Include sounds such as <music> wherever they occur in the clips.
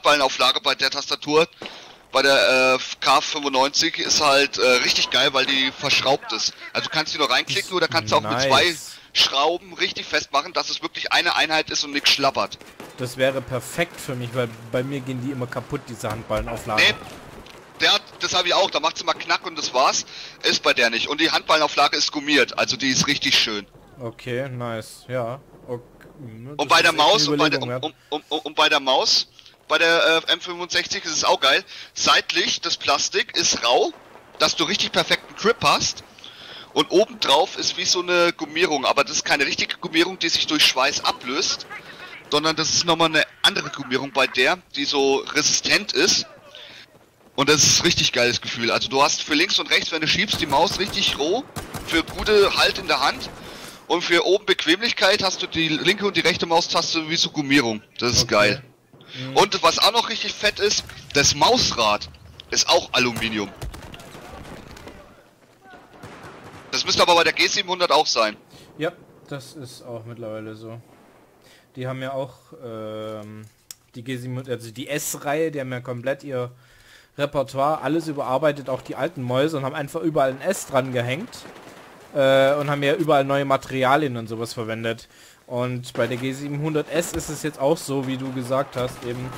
Handballenauflage bei der Tastatur, bei der äh, K95 ist halt äh, richtig geil, weil die verschraubt ist. Also du kannst die nur reinklicken oder kannst du auch Nice. mit zwei Schrauben richtig festmachen, dass es wirklich eine Einheit ist und nichts schlappert. Das wäre perfekt für mich, weil bei mir gehen die immer kaputt, diese Handballenauflagen. Nee, der hat, das habe ich auch, da macht sie mal Knack und das war's. Ist bei der nicht. Und die Handballenauflage ist gummiert, also die ist richtig schön. Okay, nice, ja. Okay. Und bei Maus und bei der, wert. und, und, und bei der Maus, bei der äh, M65 ist es auch geil. Seitlich das Plastik ist rau, dass du richtig perfekten Grip hast. Und obendrauf ist wie so eine Gummierung, aber das ist keine richtige Gummierung, die sich durch Schweiß ablöst, sondern das ist nochmal eine andere Gummierung bei der, die so resistent ist. Und das ist ein richtig geiles Gefühl. Also du hast für links und rechts, wenn du schiebst, die Maus richtig roh, für gute Halt in der Hand. Und für oben Bequemlichkeit hast du die linke und die rechte Maustaste wie so Gummierung. Das ist Okay. geil. Mhm. Und was auch noch richtig fett ist, das Mausrad ist auch Aluminium. Das müsste aber bei der G700 auch sein. Ja, das ist auch mittlerweile so. Die haben ja auch ähm, die G7, also die S-Reihe, die haben ja komplett ihr Repertoire, alles überarbeitet, auch die alten Mäuse und haben einfach überall ein S dran gehängt äh, und haben ja überall neue Materialien und sowas verwendet. Und bei der G700S ist es jetzt auch so, wie du gesagt hast, eben,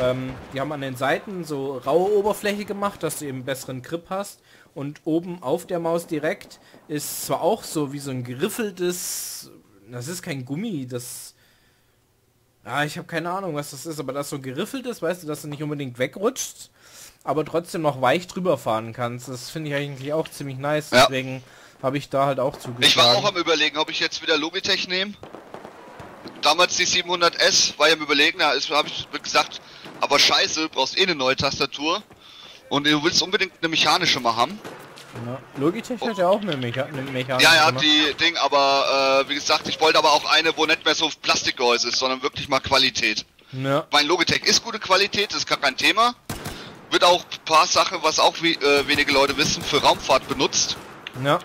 ähm, die haben an den Seiten so raue Oberfläche gemacht, dass du eben besseren Grip hast. Und oben auf der Maus direkt ist zwar auch so wie so ein geriffeltes, das ist kein Gummi, das, ja, ich habe keine Ahnung, was das ist, aber das so geriffelt ist, weißt du, dass du nicht unbedingt wegrutscht, aber trotzdem noch weich drüber fahren kannst. Das finde ich eigentlich auch ziemlich nice, Ja. deswegen habe ich da halt auch zugeschlagen. Ich war auch am überlegen, ob ich jetzt wieder Logitech nehme. Damals die 700S war ja im Überlegen, da habe ich gesagt, aber scheiße, brauchst eh eine neue Tastatur. Und du willst unbedingt eine mechanische mal haben. Ja. Logitech hat ja auch eine, Mecha eine Mechanik. Ja, ja, die Ding, aber äh, wie gesagt, ich wollte aber auch eine, wo nicht mehr so Plastikgehäuse ist, sondern wirklich mal Qualität. Ja, Mein Logitech ist gute Qualität, das ist gar kein Thema. Wird auch ein paar Sachen, was auch wie, äh, wenige Leute wissen, für Raumfahrt benutzt. ja,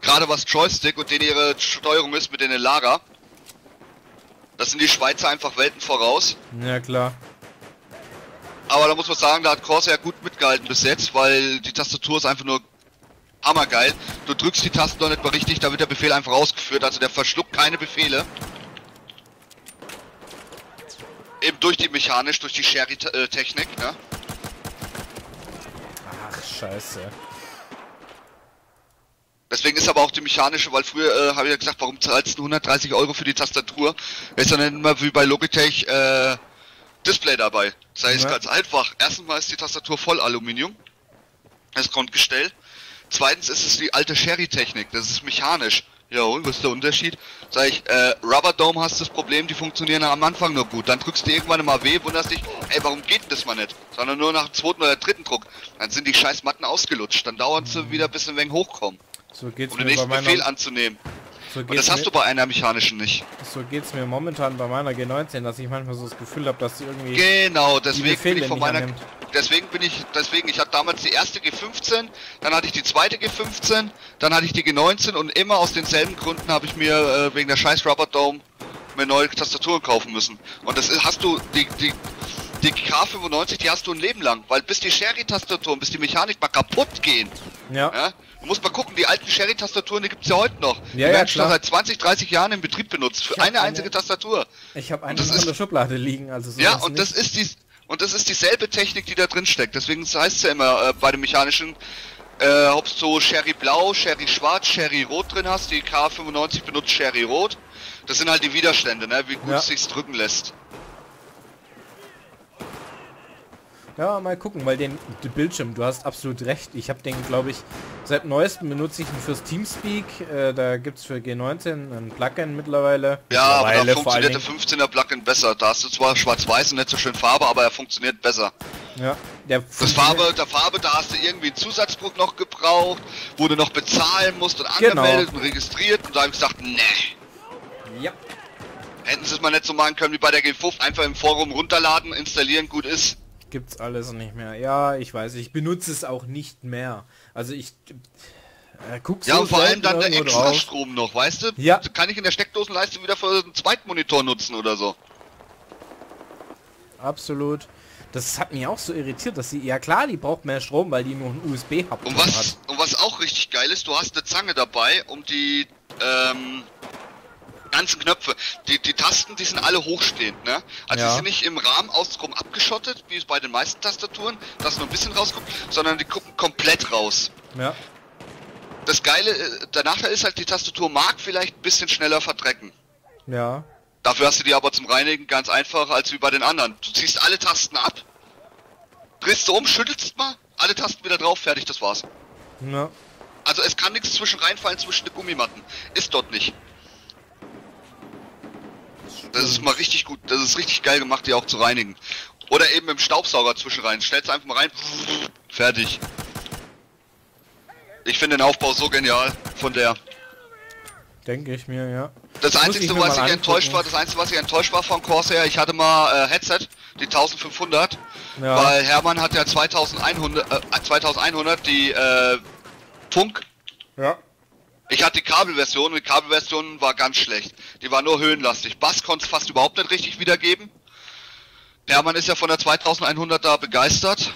Gerade was Joystick und den ihre Steuerung ist mit den Lager. Das sind die Schweizer einfach Welten voraus. ja klar. Aber da muss man sagen, da hat Corsair gut mitgehalten bis jetzt, weil die Tastatur ist einfach nur hammergeil. Du drückst die Tasten doch nicht mal richtig, da wird der Befehl einfach ausgeführt, also der verschluckt keine Befehle. Eben durch die mechanisch, durch die Sherry-Technik, ne? Ach, scheiße. Deswegen ist aber auch die mechanische, weil früher äh, habe ich ja gesagt, warum zahlst du 130 Euro für die Tastatur? Da ist dann immer wie bei Logitech äh, Display dabei. Das heißt Ja. ganz einfach. Erstens mal ist die Tastatur voll Aluminium. Das Grundgestell. Zweitens ist es die alte Sherry-Technik. Das ist mechanisch. Ja, und was ist der Unterschied? Sag ich, äh, Rubber Dome hast das Problem, die funktionieren am Anfang nur gut. Dann drückst du irgendwann mal weh, wunderst dich, ey, warum geht das mal nicht? Sondern nur nach dem zweiten oder dritten Druck. Dann sind die scheiß Matten ausgelutscht. Dann dauert sie wieder, bis sie ein wenig hochkommen, So geht's um den nächsten meiner, Befehl anzunehmen. so Und das hast du bei einer mechanischen nicht. so geht's mir momentan bei meiner G19, dass ich manchmal so das Gefühl habe, dass sie irgendwie Genau, deswegen bin ich von meiner annimmt. deswegen bin ich deswegen ich hatte damals die erste G15, dann hatte ich die zweite G15, dann hatte ich die G19 und immer aus denselben Gründen habe ich mir äh, wegen der scheiß Rubber Dome mir neue Tastaturen kaufen müssen. Und das ist, hast du die die die K95, die hast du ein Leben lang, weil bis die Sherry-Tastaturen, bis die Mechanik mal kaputt gehen, Ja, ja, du musst mal gucken, die alten Sherry-Tastaturen, die gibt's ja heute noch. die Ja, ja, werden schon seit 20, 30 Jahren im Betrieb benutzt, für eine eine- einzige Tastatur. ich habe eine in der Schublade liegen, also so Ja, und nicht. das ist die und das ist dieselbe Technik, die da drin steckt. Deswegen heißt es ja immer äh, bei dem mechanischen, äh, ob du so Sherry Blau, Sherry Schwarz, Sherry Rot drin hast. Die K95 benutzt Sherry Rot. Das sind halt die Widerstände, ne? wie gut Ja. es sich drücken lässt. Ja, mal gucken, weil den, den Bildschirm, du hast absolut recht. Ich habe den, glaube ich, seit neuestem benutze ich ihn fürs Teamspeak. Äh, da gibt's für G19 ein Plugin mittlerweile. Ja, aber da Mittlerweile vor allen funktioniert der Dingen- 15er Plugin besser. Da hast du zwar schwarz-weiß und nicht so schön Farbe, aber er funktioniert besser. Ja, der Das Farbe, der Farbe, da hast du irgendwie einen Zusatzdruck noch gebraucht, wo du noch bezahlen musst und Genau. angemeldet und registriert. Und da habe ich gesagt, nee. Ja, Hätten sie es mal nicht so machen können wie bei der G5, einfach im Forum runterladen, installieren, gut ist. Gibt's alles nicht mehr. Ja, ich weiß, ich benutze es auch nicht mehr. Also ich äh, guck so Ja, und vor allem dann der drauf. Extrastrom noch, weißt du? Ja. Kann ich in der Steckdosenleiste wieder für einen Zweitmonitor nutzen oder so. Absolut. Das hat mich auch so irritiert, dass sie, ja klar, die braucht mehr Strom, weil die nur ein USB-Hub hat. und was auch richtig geil ist, du hast eine Zange dabei, um die ähm, ganzen Knöpfe, die, die Tasten, die sind alle hochstehend, ne? Also Ja. die sind nicht im Rahmen außenrum abgeschottet, wie es bei den meisten Tastaturen, dass nur ein bisschen rausguckt, sondern die gucken komplett raus. Ja, Das Geile, äh, der Nachteil ist halt, die Tastatur mag vielleicht ein bisschen schneller verdrecken. ja. Dafür hast du die aber zum Reinigen ganz einfach als wie bei den anderen. Du ziehst alle Tasten ab, drehst du um, schüttelst mal, alle Tasten wieder drauf, fertig, das war's. ja. Also es kann nichts zwischen reinfallen zwischen den Gummimatten. Ist dort nicht. Das ist mal richtig gut, das ist richtig geil gemacht, die auch zu reinigen. Oder eben im Staubsauger zwischen rein. Stellst einfach mal rein, fertig. Ich finde den Aufbau so genial von der. Denke ich mir, ja. Das Muss einzige, ich was ich enttäuscht war, das einzige, was ich enttäuscht war von Corsair, ich hatte mal äh, Headset, die 1500, Ja. weil Hermann hat ja 2100, äh, 2100 die äh, Funk Ja. Ich hatte die Kabelversion und die Kabelversion war ganz schlecht. Die war nur höhenlastig. Bass konnte es fast überhaupt nicht richtig wiedergeben. Hermann ist ja von der 2100er begeistert.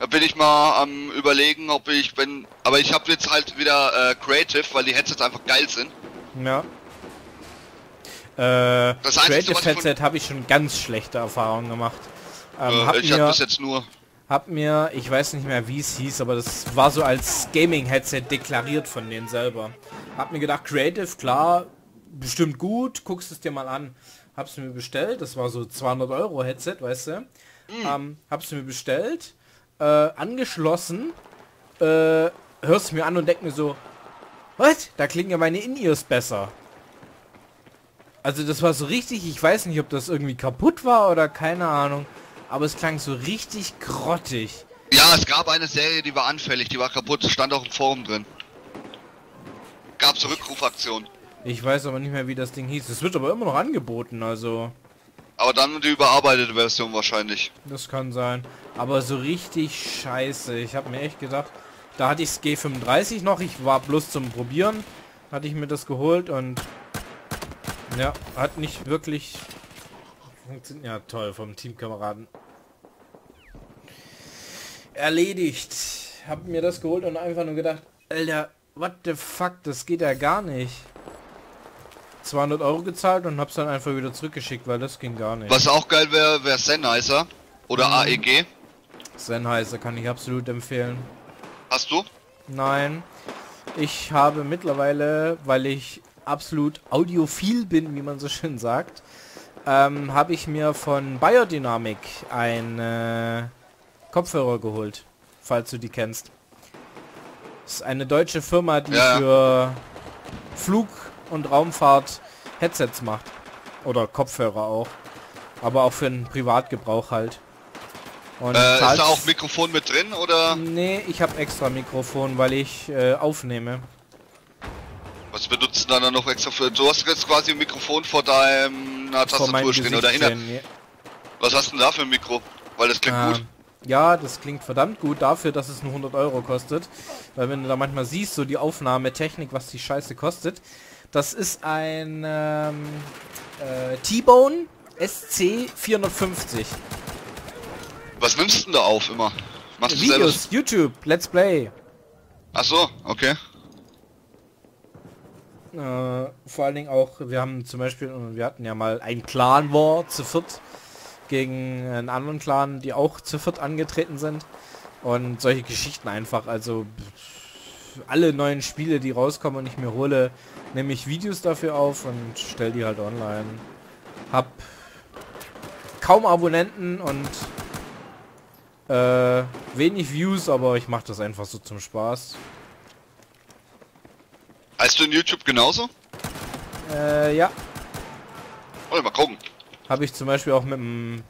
Da bin ich mal am überlegen, ob ich bin. Aber ich habe jetzt halt wieder äh, Creative, weil die Headsets einfach geil sind. Ja. Äh, Das Creative Headset habe ich schon ganz schlechte Erfahrungen gemacht. Ähm, Äh, hab, ich habe bis jetzt nur. Hab mir, ich weiß nicht mehr wie es hieß, aber das war so als Gaming-Headset deklariert von denen selber. Hab mir gedacht, Creative, klar, bestimmt gut, guckst es dir mal an. Hab's mir bestellt, das war so 200 Euro Headset, weißt du. Ähm, hab's mir bestellt, äh, angeschlossen, äh, hörst mir an und denk mir so, was? Da klingen ja meine In-Ears besser. Also das war so richtig, ich weiß nicht, ob das irgendwie kaputt war oder keine Ahnung, aber es klang so richtig grottig. Ja, es gab eine Serie, die war anfällig, die war kaputt, stand auch im Forum drin. Gab's eine Rückrufaktion. Ich weiß aber nicht mehr, wie das Ding hieß. Es wird aber immer noch angeboten, also Aber dann die überarbeitete Version wahrscheinlich. das kann sein. Aber so richtig scheiße. Ich habe mir echt gedacht, da hatte ich das G35 noch. Ich war bloß zum Probieren, hatte ich mir das geholt und ja, hat nicht wirklich. Ja, toll vom Teamkameraden. Erledigt. Hab mir das geholt und einfach nur gedacht, Alter, what the fuck, das geht ja gar nicht. 200 Euro gezahlt und hab's dann einfach wieder zurückgeschickt, weil das ging gar nicht. Was auch geil wäre, wäre Sennheiser oder Mhm. AEG. Sennheiser kann ich absolut empfehlen. Hast du? Nein, ich habe mittlerweile, weil ich absolut audiophil bin, wie man so schön sagt, ähm, habe ich mir von Biodynamic ein äh, Kopfhörer geholt, falls du die kennst. Das ist eine deutsche Firma, die Ja, für Flug und Raumfahrt Headsets macht. Oder Kopfhörer auch. Aber auch für den Privatgebrauch halt. Und Äh, ist da auch Mikrofon mit drin oder Nee, ich habe extra Mikrofon, weil ich äh, aufnehme. Was benutzt du dann noch extra für? Du hast jetzt quasi ein Mikrofon vor deiner Tastatur stehen oder hinter. ja. Was hast du denn da für ein Mikro? Weil das klingt Ähm, gut. Ja, das klingt verdammt gut dafür, dass es nur 100 Euro kostet. Weil wenn du da manchmal siehst, so die Aufnahmetechnik, was die Scheiße kostet. Das ist ein ähm, äh, T-Bone SC 450. Was nimmst du denn da auf immer? Machst du Videos, YouTube, Let's Play. Ach so, okay. Äh, vor allen Dingen auch, wir haben zum Beispiel, äh, wir hatten ja mal ein Clan War zu viert gegen einen anderen Clan, die auch zu viert angetreten sind. Und solche Geschichten einfach, also alle neuen Spiele, die rauskommen und ich mir hole, nehme ich Videos dafür auf und stell die halt online. Hab kaum Abonnenten und äh, wenig Views, aber ich mache das einfach so zum Spaß. Heißt du in YouTube genauso? Äh, ja, Wollen wir mal gucken. Habe ich zum Beispiel auch mit dem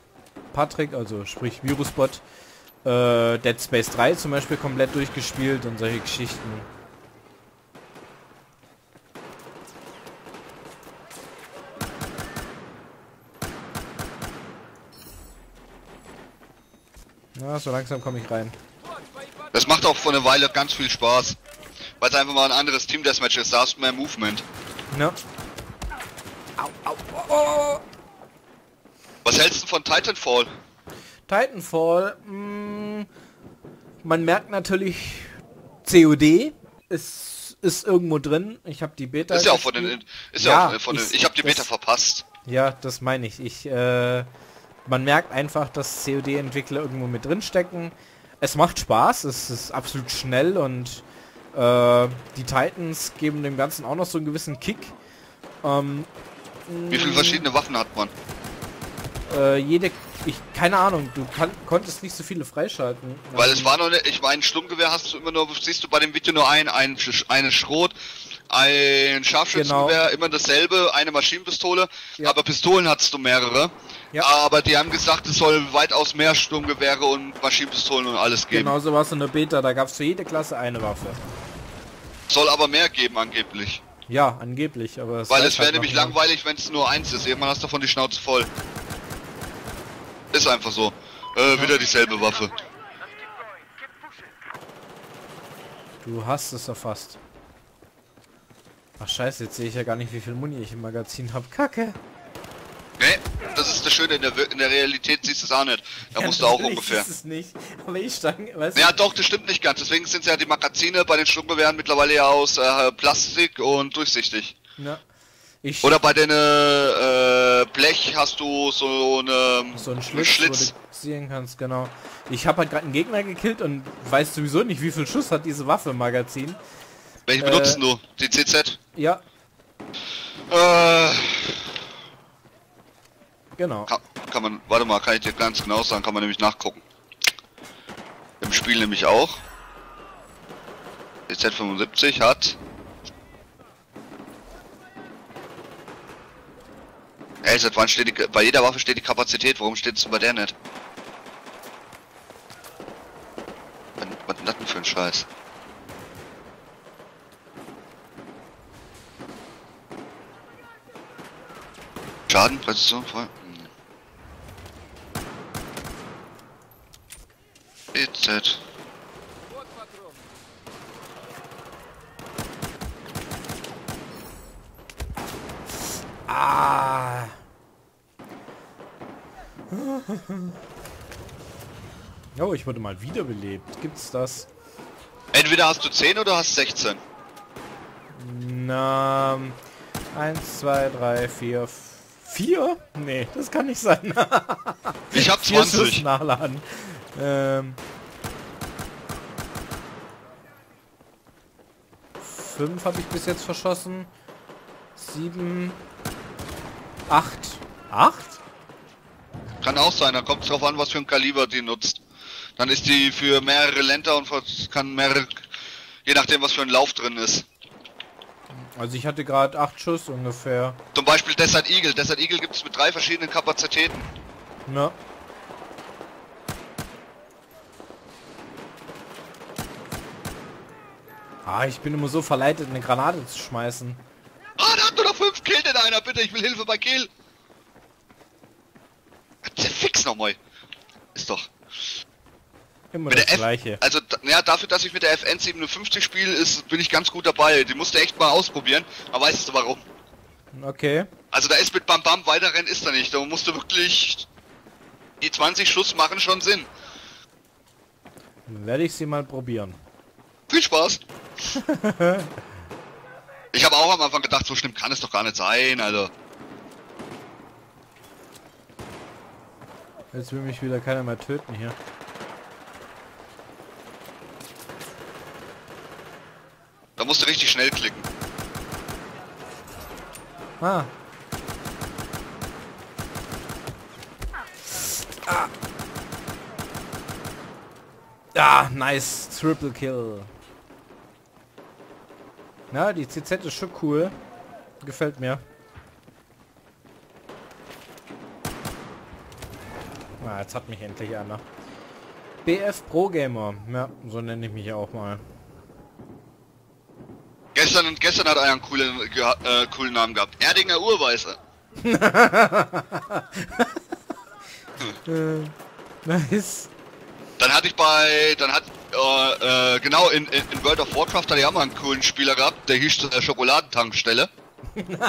Patrick, also sprich Virusbot, äh, Dead Space 3 zum Beispiel komplett durchgespielt und solche Geschichten. Na, so langsam komme ich rein. Das macht auch vor einer Weile ganz viel Spaß. Weil es einfach mal ein anderes Team Deathmatch ist, da hast du mehr Movement. Ja. Au, au, au, au. Was hältst du von Titanfall? Titanfall, mh, man merkt natürlich COD ist, ist irgendwo drin. Ich habe die Beta. Ist ja auch von den, ist ja, ja auch von den, ich, ich habe die Beta das, verpasst. Ja, das meine ich. Ich, äh, man merkt einfach, dass COD-Entwickler irgendwo mit drin stecken. Es macht Spaß, es ist absolut schnell und äh, die Titans geben dem Ganzen auch noch so einen gewissen Kick. Ähm, Wie viele verschiedene Waffen hat man? Äh, jede, ich, keine Ahnung, du kann, konntest nicht so viele freischalten. Weil es war noch, ne, ich meine, Sturmgewehr hast du immer nur, siehst du bei dem Video nur ein, ein, eine Schrot, ein Scharfschützengewehr, genau. immer dasselbe, eine Maschinenpistole, ja. aber Pistolen hattest du mehrere. Ja. Aber die haben gesagt, es soll weitaus mehr Sturmgewehre und Maschinenpistolen und alles geben. Genauso war es in der Beta, da gab es für jede Klasse eine Waffe. Soll aber mehr geben angeblich. Ja, angeblich, aber es Weil es wäre halt nämlich langweilig, wenn es nur eins ist. Irgendwann hast du davon die Schnauze voll. Ist einfach so. Äh, ja. wieder dieselbe Waffe. Du hast es erfasst. Ach scheiße, jetzt sehe ich ja gar nicht, wie viel Muni ich im Magazin habe. Kacke. Nee, das ist das Schöne, in der, in der Realität siehst du es auch nicht. Da ja, musst du auch ungefähr. Ist es nicht. Aber ich stand, weißt Ja doch, das stimmt nicht ganz. Deswegen sind ja die Magazine bei den Sturmgewehren mittlerweile ja aus äh, Plastik und durchsichtig. Ja. Ich Oder bei den äh, Blech hast du so eine so einen Schlitz, Schlitz. wo du sehen kannst, genau. Ich habe halt gerade einen Gegner gekillt und weiß sowieso nicht, wie viel Schuss hat diese Waffe im Magazin. Welche äh, benutzt du? Die CZ? Ja. Äh, genau. Kann, kann, man, warte mal, kann ich dir ganz genau sagen, kann man nämlich nachgucken. Im Spiel nämlich auch. Die Z75 hat Ey, seit wann steht die, bei jeder Waffe steht die Kapazität, warum steht es bei der nicht? Was ist das denn für ein Scheiß? Schaden, Präzision, voll. BZ. Ah. <laughs> Oh, ich wurde mal wiederbelebt. Gibt's das? Entweder hast du 10 oder hast 16. Na, 1, 2, 3, 4, 4? Nee, das kann nicht sein. <laughs> ich hab 20. nachladen. Ähm, 5 habe ich bis jetzt verschossen. 7, 8. 8? Kann auch sein, da kommt es drauf an, was für ein Kaliber die nutzt. Dann ist die für mehrere Länder und kann mehrere, je nachdem was für ein Lauf drin ist. Also ich hatte gerade 8 Schuss ungefähr. Zum Beispiel Desert Eagle. Desert Eagle gibt es mit drei verschiedenen Kapazitäten. Ja. Ah, ich bin immer so verleitet, eine Granate zu schmeißen. Ah, da hat nur noch 5 Kill in einer, bitte, ich will Hilfe bei Kill. Fix nochmal. Ist doch. Immer mit das gleiche. F also, ja, dafür, dass ich mit der FN 57 spiele, ist, bin ich ganz gut dabei. Die musste echt mal ausprobieren. Aber weißt du warum? Okay. Also da ist mit Bam Bam weiterrennen ist da nicht. Da musst du wirklich die 20 Schuss machen schon Sinn. Dann werde ich sie mal probieren. Viel Spaß. <laughs> ich habe auch am Anfang gedacht, so schlimm kann es doch gar nicht sein, also. Jetzt will mich wieder keiner mehr töten hier. Da musst du richtig schnell klicken. Ah. Ah. Ah, nice. Triple Kill. Na, die CZ ist schon cool. Gefällt mir. Ah, jetzt hat mich endlich einer. BF Pro Gamer. Ja, so nenne ich mich auch mal. Gestern und gestern hat einer einen coolen, äh, coolen Namen gehabt. Erdinger Urweißer. <laughs> äh, nice. Dann hatte ich bei, dann hat, äh, äh, genau, in, in, in, World of Warcraft hatte ich auch mal einen coolen Spieler gehabt, der hieß der Schokoladentankstelle. <laughs>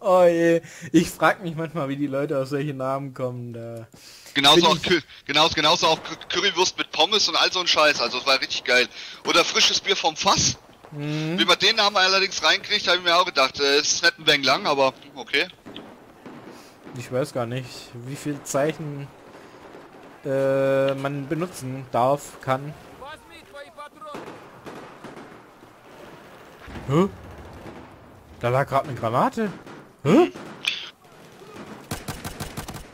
Oh je, ich frag mich manchmal, wie die Leute auf solche Namen kommen. Da. Genauso auch, genauso, genauso auch Cur- Currywurst mit Pommes und all so ein Scheiß. Also es war richtig geil. Oder frisches Bier vom Fass. Hm, Wie man den Namen allerdings reinkriegt, habe ich mir auch gedacht. Äh, es ist nicht ein wenig lang, aber okay. ich weiß gar nicht, wie viel Zeichen äh, man benutzen darf, kann. Hä? Da lag gerade eine Granate. Hä?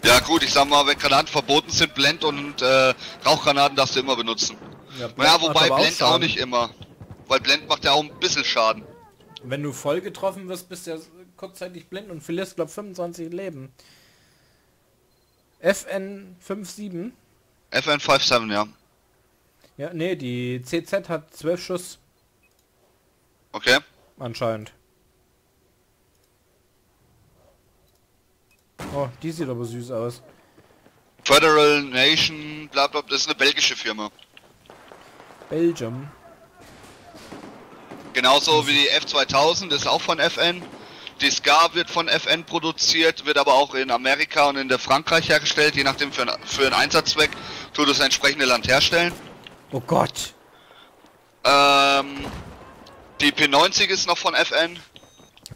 Ja gut, ich sag mal, wenn Granaten verboten sind, Blend und äh, Rauchgranaten darfst du immer benutzen. Ja, Ja, macht wobei Blend auch Schaden. nicht immer. Weil Blend macht ja auch ein bisschen Schaden. Wenn du voll getroffen wirst, bist du ja kurzzeitig blind und verlierst, glaub 25 Leben. FN 57? FN57, ja. Ja, nee, die CZ hat 12 Schuss Okay. anscheinend. Oh, die sieht aber süß aus. Federal Nation, bla bla, das ist eine belgische Firma. Belgium. Genauso wie die F2000, das ist auch von FN. Die Scar wird von FN produziert, wird aber auch in Amerika und in der Frankreich hergestellt, je nachdem für, ein- für einen Einsatzzweck tut das entsprechende Land herstellen. Oh Gott. Ähm, die P90 ist noch von FN.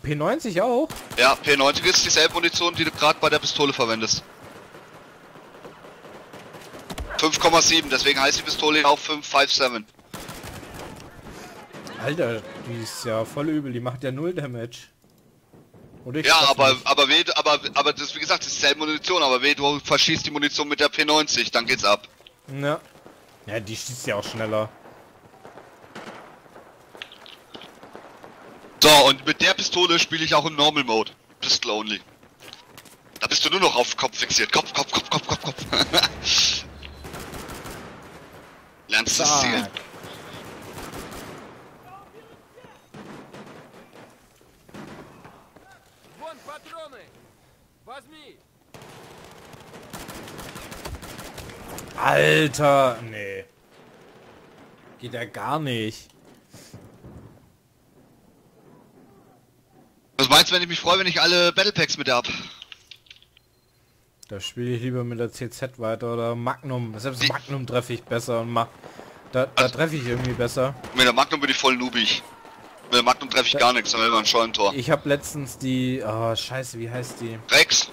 P90 auch? Ja, P90 ist dieselbe Munition, die du gerade bei der Pistole verwendest. 5,7, deswegen heißt die Pistole auch 557. Alter, die ist ja voll übel. Die macht ja null Damage. Ja, aber, nicht. aber weh, aber, aber das, wie gesagt, ist dieselbe Munition, aber weh, du verschießt die Munition mit der P90, dann geht's ab. Ja. Ja, die schießt ja auch schneller. So, und mit der Pistole spiele ich auch im Normal Mode. Pistol only. Da bist du nur noch auf Kopf fixiert. Kopf, Kopf, Kopf, Kopf, Kopf, Kopf. <laughs> Lernst das Ziel. Alter, nee. Geht ja gar nicht. Meinst wenn ich mich freue, wenn ich alle Battle Packs mit hab? Da spiele ich lieber mit der CZ weiter oder Magnum. Selbst Die- Magnum treffe ich besser und mach. Da, da Also- treffe ich irgendwie besser. Mit der Magnum bin ich voll noobig. Mit der Magnum treffe ich gar nichts, dann wäre ein Scheunentor. Ich habe letztens die. Oh, scheiße, wie heißt die? Rex,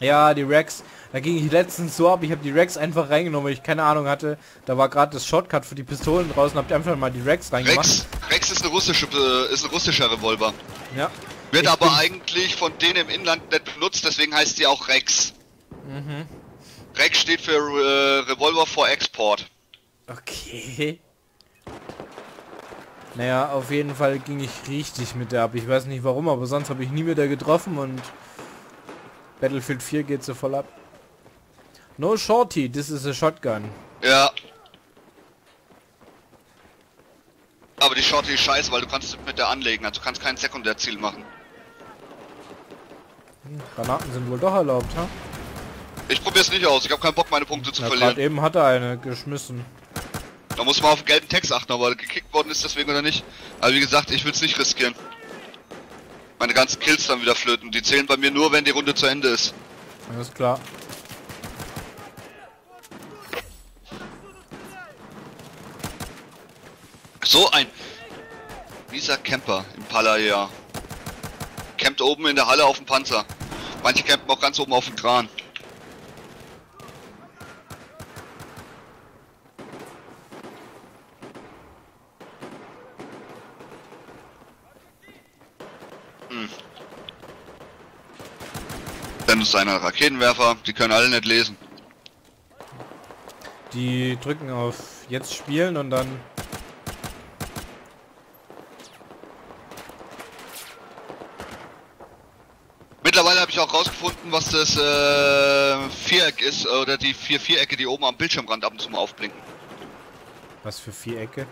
Ja, die Rex. Da ging ich letztens so ab. Ich habe die Rex einfach reingenommen, weil ich keine Ahnung hatte. Da war gerade das Shortcut für die Pistolen draußen. Hab ich einfach mal die Rex reingemacht. Rex, Rex ist eine russische, äh, ist ein russischer Revolver. Ja. Wird Ich aber eigentlich von denen im Inland nicht benutzt, deswegen heißt die auch Rex. Mhm. Rex steht für äh, Revolver for Export. Okay. Naja, auf jeden Fall ging ich richtig mit der ab. Ich weiß nicht warum, aber sonst habe ich nie mit der getroffen und Battlefield 4 geht so voll ab. No shorty, this is a shotgun. Ja. Aber die Shorty ist scheiße, weil du kannst mit der anlegen, also du kannst kein Sekundärziel machen. Hm, Granaten sind wohl doch erlaubt, ha? Ich probier's nicht aus, ich habe keinen Bock meine Punkte zu Na, verlieren. gerade eben hat er eine geschmissen. Da muss man auf den gelben Text achten, ob er gekickt worden ist deswegen oder nicht. Aber wie gesagt, ich will's nicht riskieren. Meine ganzen Kills dann wieder flöten. Die zählen bei mir nur, wenn die Runde zu Ende ist. Alles klar. So ein dieser Camper im Palaya. Campt oben in der Halle auf dem Panzer. Manche campen auch ganz oben auf dem Kran. Hm. Dann ist einer Raketenwerfer, die können alle nicht lesen. Die drücken auf jetzt spielen und dann Mittlerweile habe ich auch rausgefunden, was das äh, Viereck ist, oder die vier Vierecke, die oben am Bildschirmrand ab und zu mal aufblinken. was für Vierecke.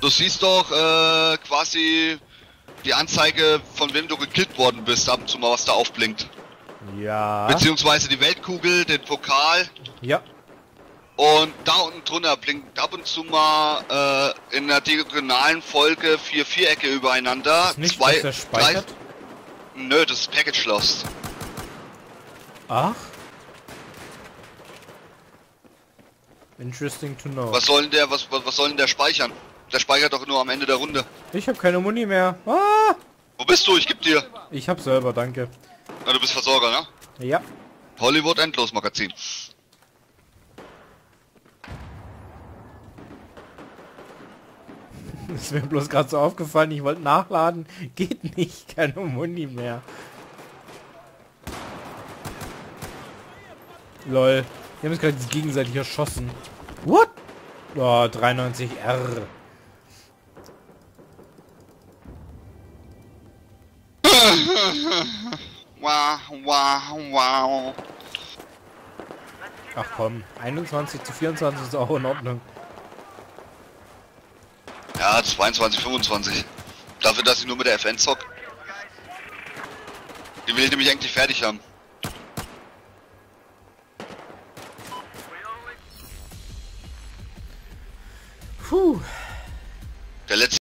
Du siehst doch äh, quasi die Anzeige, von wem du gekillt worden bist, ab und zu mal was da aufblinkt. Ja. Beziehungsweise die Weltkugel, den Pokal. Ja. Und da unten drunter blinkt ab und zu mal äh, in der diagonalen Folge vier Vierecke übereinander. Ist nicht, zwei, dass speichert? Drei, nö, das ist Package Lost. Ach. Interesting to know. Was soll denn der, was, was, was soll denn der speichern? Der speichert doch nur am Ende der Runde. Ich habe keine Muni mehr. Ah! Wo bist du? Ich geb dir. Ich hab selber, danke. Na, du bist Versorger, ne? Ja. Hollywood Endlos Magazin. <laughs> Ist mir bloß gerade so aufgefallen, ich wollte nachladen. Geht nicht, <laughs> keine Muni mehr. Lol. Wir haben uns gerade gegenseitig erschossen. What? Oh, 93R. <laughs> Wow, wow, wow. Ach komm, 21 zu 24 ist auch in Ordnung. Ja, 22, 25. Dafür, dass ich nur mit der FN zock. Die will ich nämlich eigentlich fertig haben.